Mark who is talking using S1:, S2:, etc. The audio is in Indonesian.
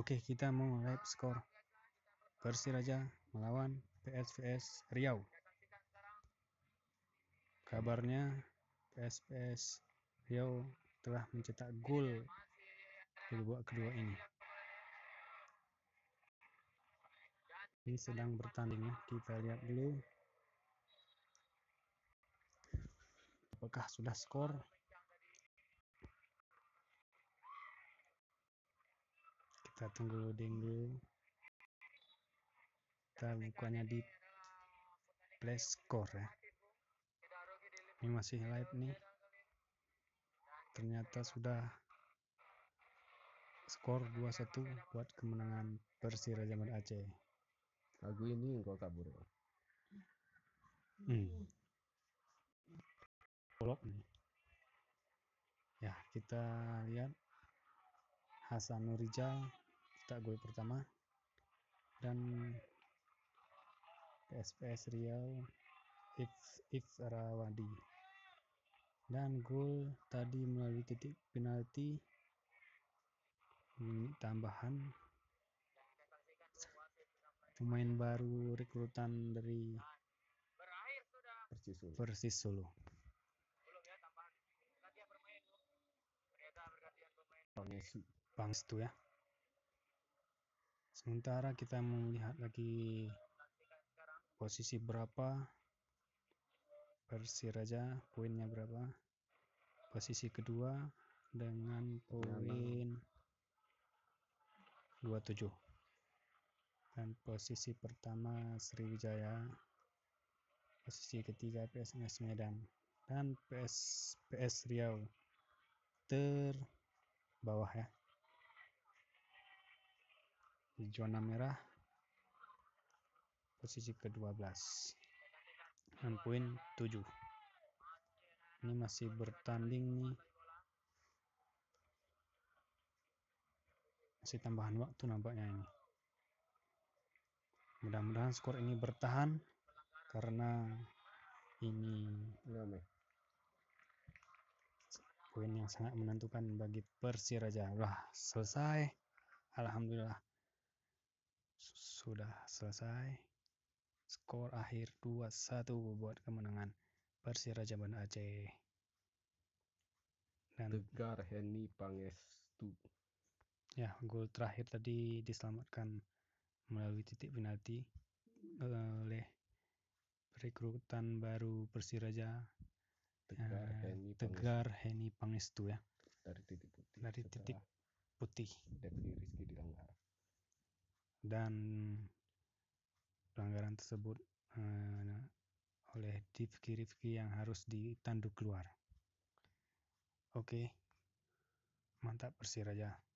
S1: Oke, kita mau live skor Persiraja melawan PSVS Riau. Kabarnya PSVS Riau telah mencetak gol di babak kedua ini. Ini sedang bertanding ya. Kita lihat dulu apakah sudah skor kita tunggu loading dulu. Kita bukanya di play score ya. Ini masih live nih. Ternyata sudah skor 2-1 buat kemenangan Persiraja Mada Aceh.
S2: Lagu ini engkau kabur
S1: hmm. Blok nih. Ya kita lihat Hasan Nurijal kita gol pertama. Dan PSPS Riau If If Rawadi. Dan gol tadi melalui titik penalti. Menit tambahan. Pemain baru rekrutan dari
S2: Persis Solo.
S1: Persis Solo. Pangestu ya. Sementara kita melihat lagi posisi berapa Persiraja poinnya berapa posisi kedua dengan poin 27 dan posisi pertama Sriwijaya posisi ketiga PSMS Medan dan PS PS Riau terbawah ya di zona merah posisi ke-12 dan poin 7 ini masih bertanding nih. Masih tambahan waktu nampaknya ini. Mudah-mudahan skor ini bertahan karena ini poin yang sangat menentukan bagi Persiraja. Wah selesai. Alhamdulillah sudah selesai. Skor akhir 2-1 buat kemenangan Persiraja Banda Aceh
S2: dan Tegar Heni Pangestu.
S1: Ya gol terakhir tadi diselamatkan melalui titik penalti oleh rekrutan baru Persiraja
S2: Tegar,
S1: eh,
S2: Heni,
S1: Tegar Heni Pangestu ya.
S2: Dari titik putih
S1: dari titik putih.
S2: Devi Rizky dilanggar
S1: dan pelanggaran tersebut uh, oleh Rifki Rifki yang harus ditanduk keluar. Oke, mantap Persiraja.